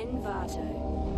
Envato.